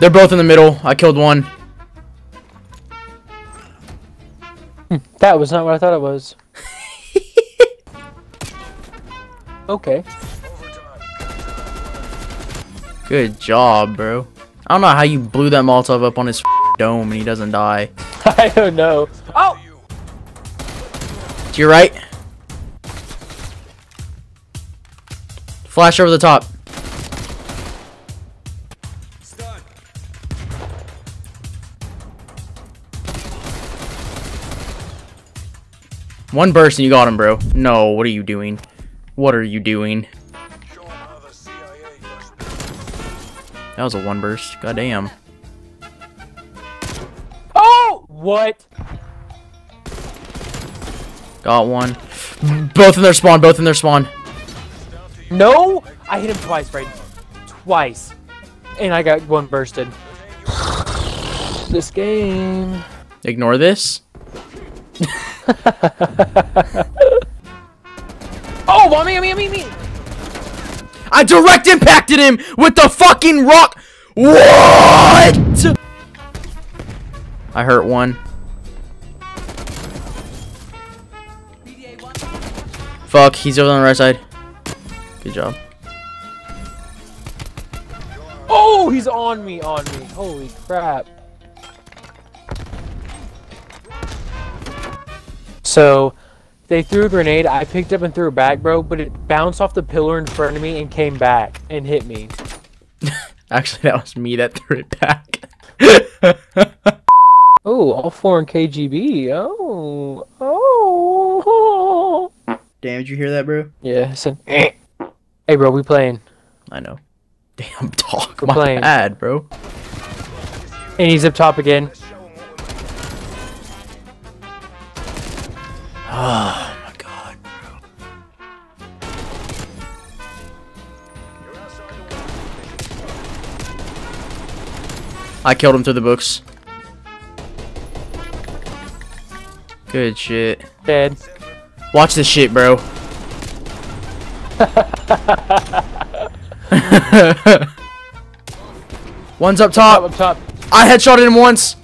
They're both in the middle. I killed one. That was not what I thought it was. okay. Good job, bro. I don't know how you blew that Molotov up on his dome and he doesn't die. I don't know. Oh! To your right. Flash over the top. One burst and you got him, bro. No, what are you doing? What are you doing? That was a one burst. Goddamn. Oh! What? Got one. Both in their spawn, both in their spawn. No! I hit him twice, Brayden. Twice. And I got one bursted. this game. Ignore this. oh, me, me, me! I direct impacted him with the fucking rock. What? I hurt one. Fuck, he's over on the right side. Good job. Oh, he's on me, on me. Holy crap. So, they threw a grenade. I picked up and threw it back, bro, but it bounced off the pillar in front of me and came back and hit me. Actually, that was me that threw it back. oh, all four in KGB. Oh, oh. Damn, did you hear that, bro? Yeah, said, hey, bro, we playing. I know. Damn, dog. We're My playing. bad, bro. And he's up top again. I killed him through the books. Good shit. Dead. Watch this shit, bro. One's up Top, top. up top. I headshotted him once.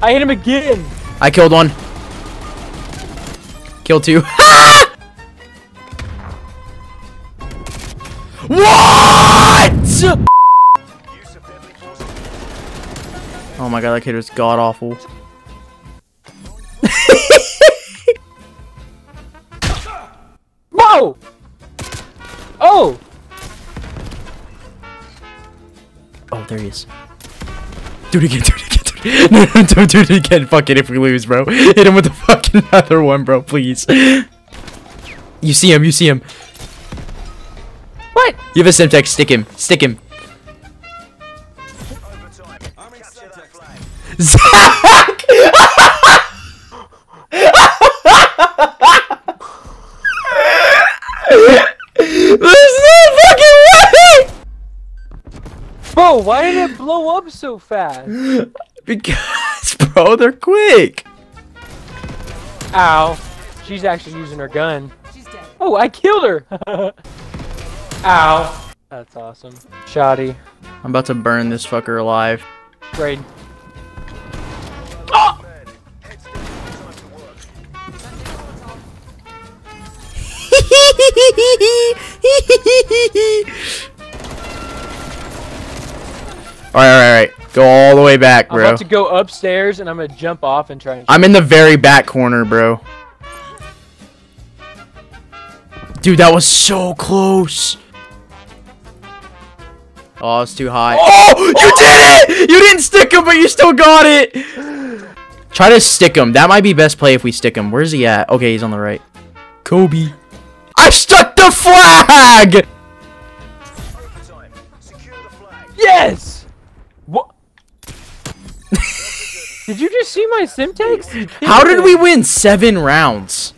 I hit him again. I killed one. Killed two. Oh my god, that kid was god awful. Whoa! Oh! Oh, there he is. Do it again, do it again, do it No, no, don't do it again. Fuck it if we lose, bro. Hit him with the fucking other one, bro, please. You see him, you see him. What? You have a Semtex, stick him, stick him. Zach! There's no fucking way! Bro, why did it blow up so fast? Because, bro, they're quick. Ow. She's actually using her gun. Oh, I killed her! Ow. That's awesome. Shoddy. I'm about to burn this fucker alive. Great. Alright, alright, alright. Go all the way back, bro. I'm about to go upstairs and I'm gonna jump off and try and I'm in the very back corner, bro. Dude, that was so close. Oh, it's too high. Oh! oh, you did it! You didn't stick him, but you still got it. Try to stick him. That might be best play if we stick him. Where's he at? Okay, he's on the right. Kobe. I stuck the flag! Yes! What? did you just see my Semtex? How did we win seven rounds?